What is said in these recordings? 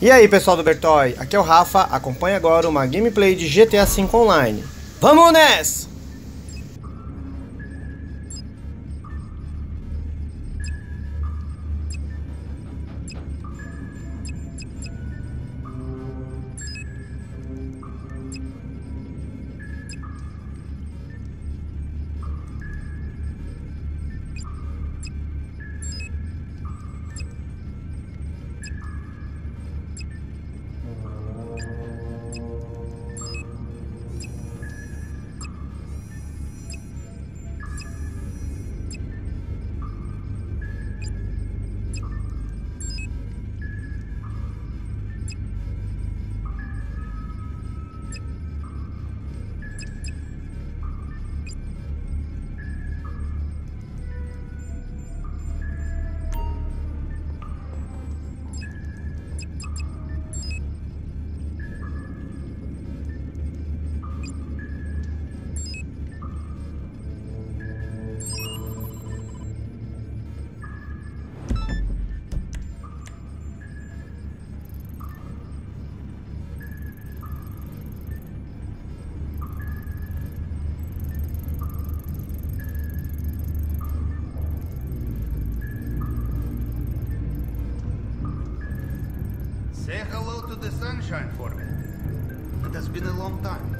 E aí pessoal do Bertoy, aqui é o Rafa, acompanha agora uma gameplay de GTA V Online. Vamos nessa! the sunshine for me. It has been a long time.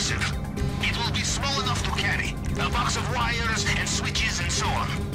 It will be small enough to carry. A box of wires and switches and so on.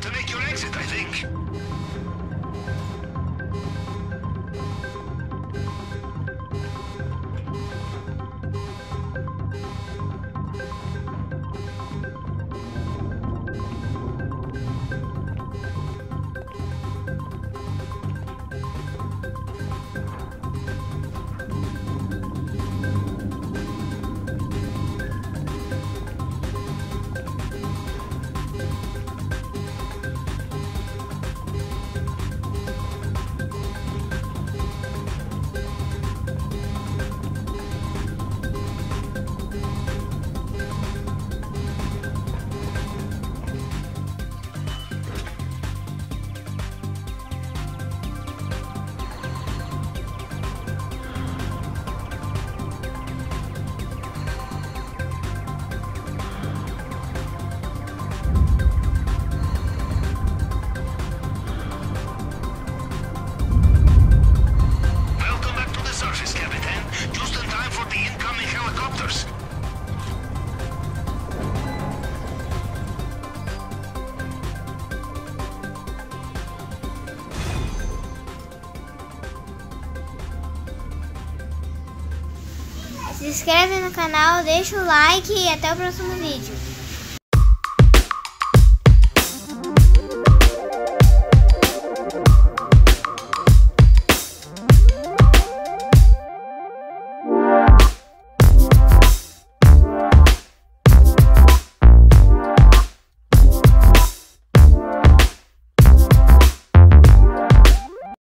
to make your exit, I inscreve no canal, deixa o like e até o próximo vídeo.